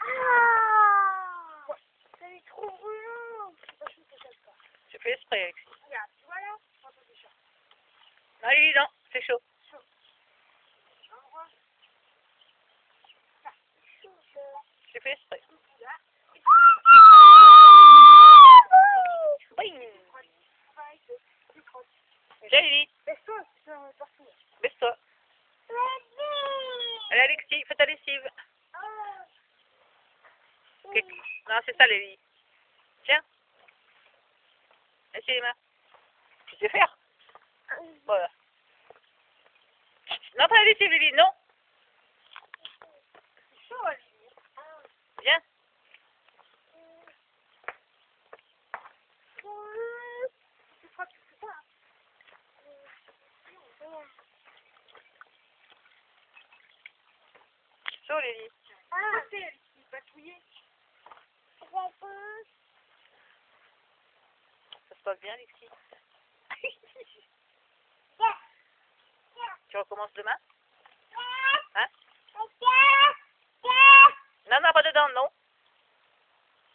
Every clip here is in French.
Ah Ça est trop brûlant C'est. J'ai fait exprès, Alexis. Regarde, tu vois là de chaud. Non, Lily, non, c'est chaud. Chaud. C'est ça. J'ai fait exprès. Là. Oui. Pareil, c'est plus proche. Viens, Lily, Baisse-toi, c'est un partout. baisse-toi. Allez, Alexis, fais ta lessive. Ok. Non, c'est ça, Lily. Tiens. Essaye les mains. Tu sais faire Voilà. Non, pas la lessive, Lily, non. C'est chaud, allez. Viens. Tu crois que c'est ça? Chaud, Lily. Ah, c'est elle qui va touiller. Ça se passe bien, Alexis. tu recommences demain Hein Non, non, pas dedans, non.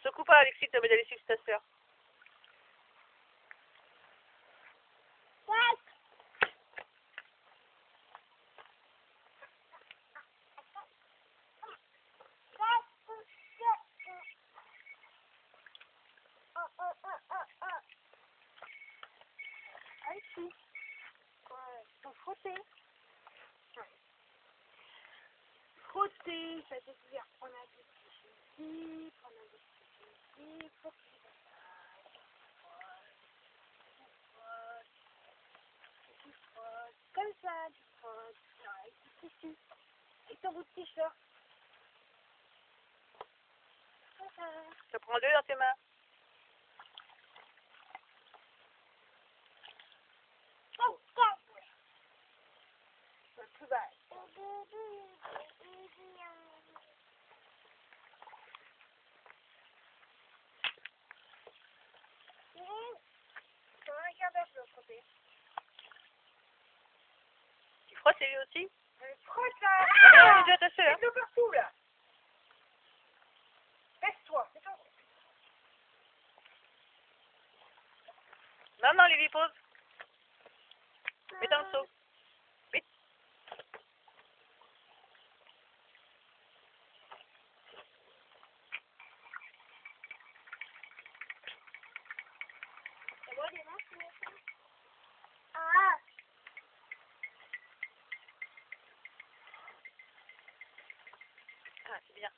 Secoue pas, Alexis, tu la lessive sur ta sœur. Ici. Faut frotter. Frotter, ça veut dire prendre un petit ici, prendre un petit ici, frottes, comme ça, tu frottes, avec tout ici. Et ton bout de t-shirt. Tu prends deux dans tes mains. Vais frotter. Tu frottes lui aussi Frotte Ah, là elle est déjà ta sœur. Mets-le partout là Baisse-toi, mets-toi. Non, non, Lily, pose. Mets dans le seau. Vite. Ah Ah, c'est bien.